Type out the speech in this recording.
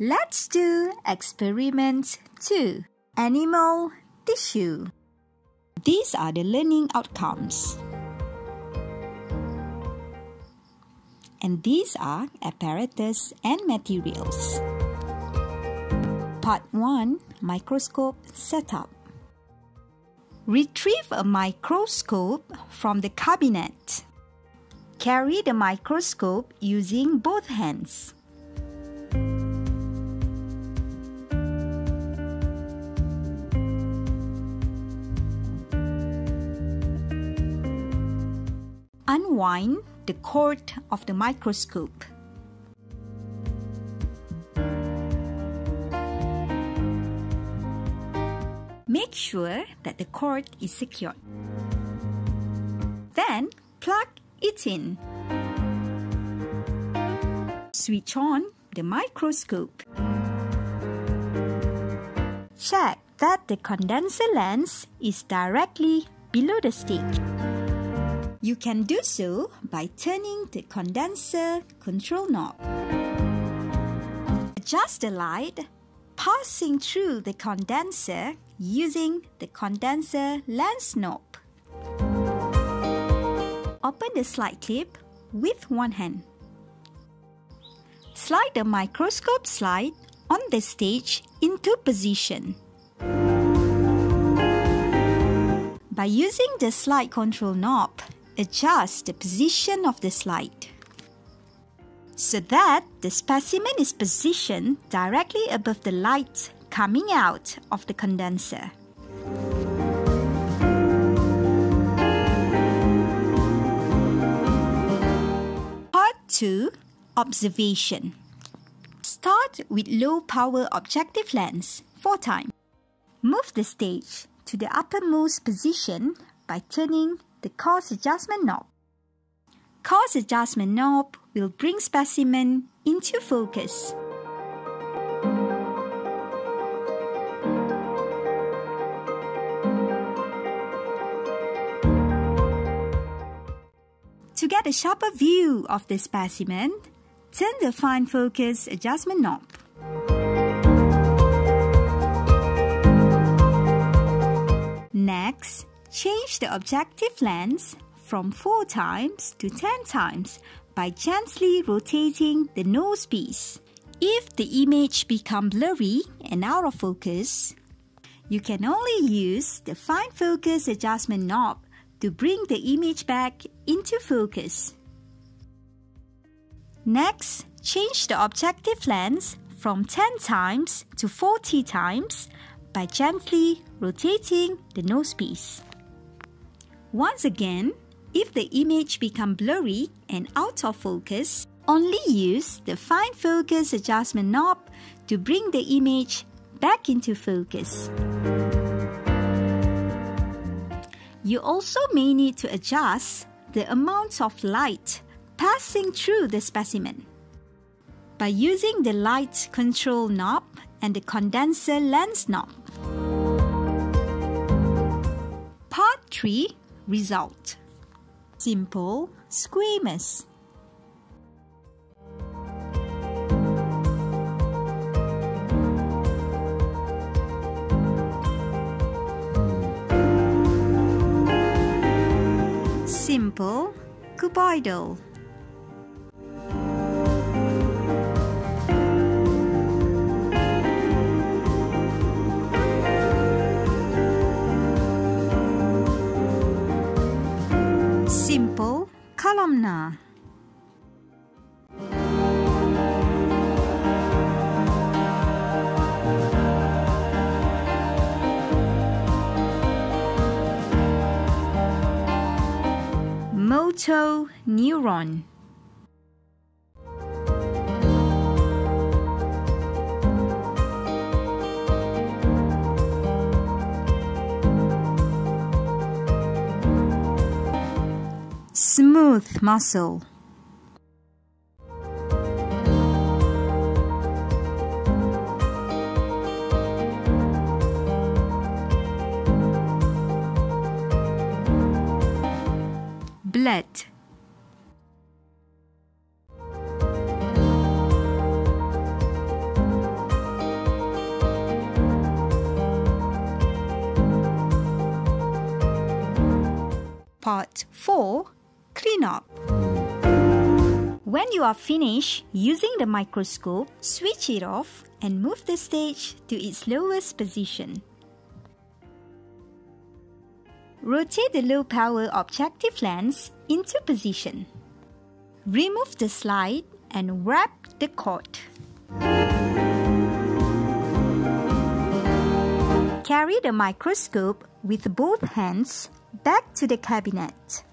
Let's do experiment 2 Animal tissue. These are the learning outcomes. And these are apparatus and materials. Part 1 Microscope Setup Retrieve a microscope from the cabinet. Carry the microscope using both hands. Unwind the cord of the microscope. Make sure that the cord is secured. Then plug it in. Switch on the microscope. Check that the condenser lens is directly below the stick. You can do so by turning the condenser control knob. Adjust the light passing through the condenser using the condenser lens knob. Open the slide clip with one hand. Slide the microscope slide on the stage into position. By using the slide control knob, adjust the position of the slide so that the specimen is positioned directly above the light coming out of the condenser. Part 2 Observation Start with low power objective lens 4 times. Move the stage to the uppermost position by turning the coarse adjustment knob. Coarse adjustment knob will bring specimen into focus. To get a sharper view of the specimen, turn the fine focus adjustment knob. Change the objective lens from 4 times to 10 times by gently rotating the nose piece. If the image become blurry and out of focus, you can only use the fine focus adjustment knob to bring the image back into focus. Next, change the objective lens from 10 times to 40 times by gently rotating the nose piece. Once again, if the image become blurry and out of focus, only use the fine focus adjustment knob to bring the image back into focus. You also may need to adjust the amount of light passing through the specimen. By using the light control knob and the condenser lens knob. Part 3 Result simple squamous. Simple cuboidal. Columnar. Motor neuron. Smooth muscle. Blood. Up. When you are finished using the microscope, switch it off and move the stage to its lowest position. Rotate the low power objective lens into position. Remove the slide and wrap the cord. Carry the microscope with both hands back to the cabinet.